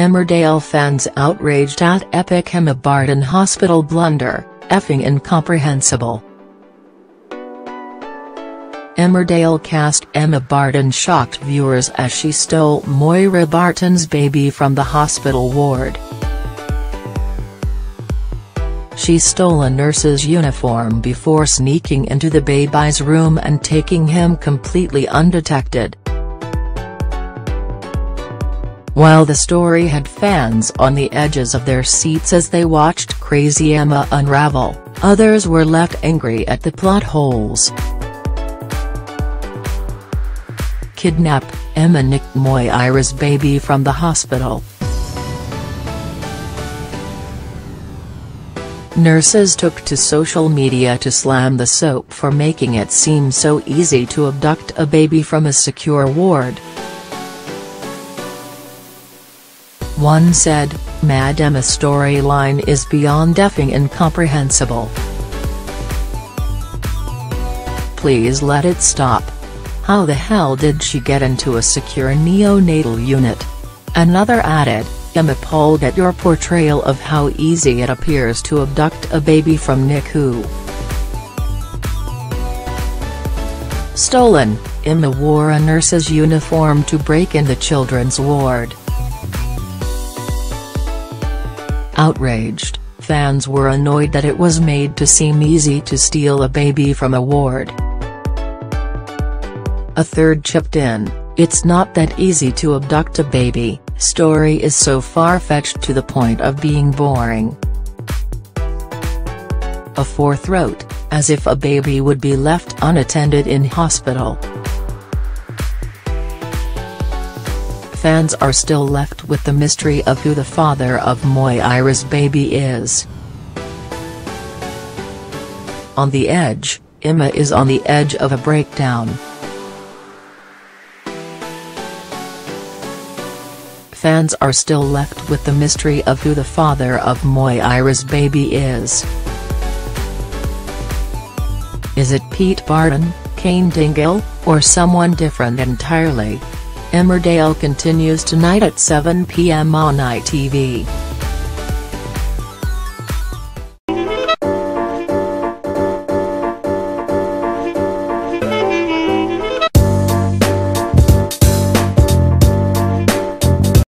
Emmerdale fans outraged at epic Emma Barton hospital blunder, effing incomprehensible. Emmerdale cast Emma Barton shocked viewers as she stole Moira Barton's baby from the hospital ward. She stole a nurse's uniform before sneaking into the baby's room and taking him completely undetected. While the story had fans on the edges of their seats as they watched Crazy Emma unravel, others were left angry at the plot holes. Kidnap, Emma nicked Moira's baby from the hospital. Nurses took to social media to slam the soap for making it seem so easy to abduct a baby from a secure ward. One said, Mad Emma storyline is beyond effing incomprehensible. Please let it stop. How the hell did she get into a secure neonatal unit? Another added, I'm appalled at your portrayal of how easy it appears to abduct a baby from NICU. Stolen, Emma wore a nurse's uniform to break in the children's ward. Outraged, fans were annoyed that it was made to seem easy to steal a baby from a ward. A third chipped in, it's not that easy to abduct a baby, story is so far-fetched to the point of being boring. A fourth wrote, as if a baby would be left unattended in hospital. Fans are still left with the mystery of who the father of Moira's baby is. On the edge, Emma is on the edge of a breakdown. fans are still left with the mystery of who the father of Moira's baby is. Is it Pete Barton, Cain Dingle, or someone different entirely? Emmerdale continues tonight at 7 p.m. on ITV.